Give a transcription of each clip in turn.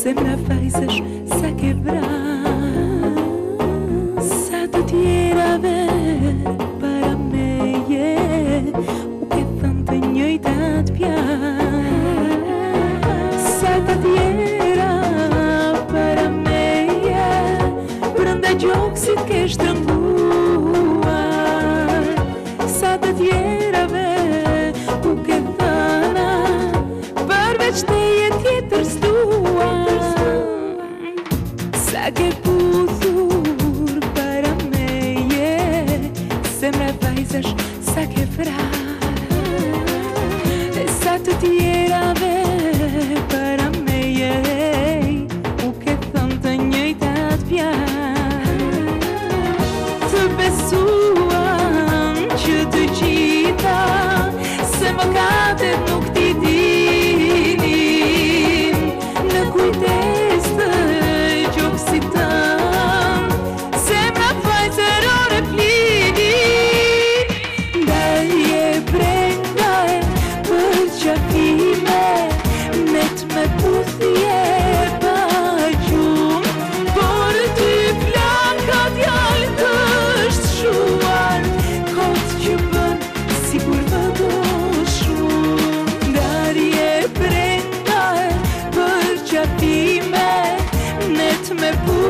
sempre a faces se quebrar. Se tu tiera ver para meia, o que tanto ñoita piar. Se tu tiera para meia, yeah, prenda jokes e que estrangular. se me vezes se quebrar. Essa tu tierra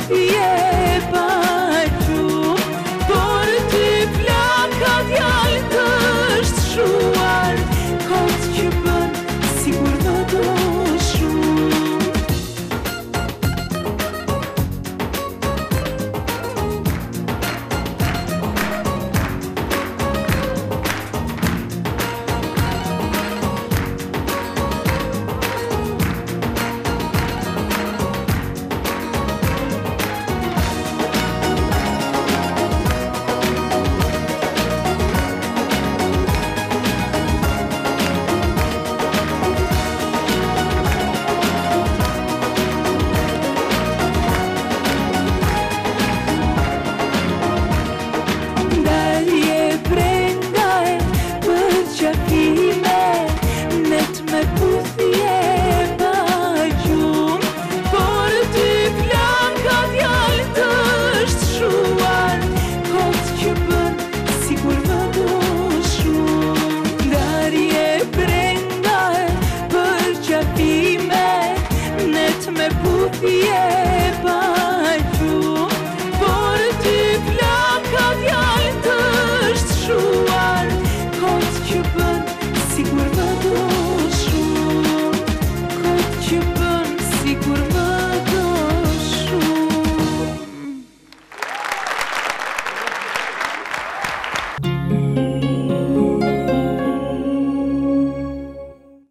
yeah. yeah.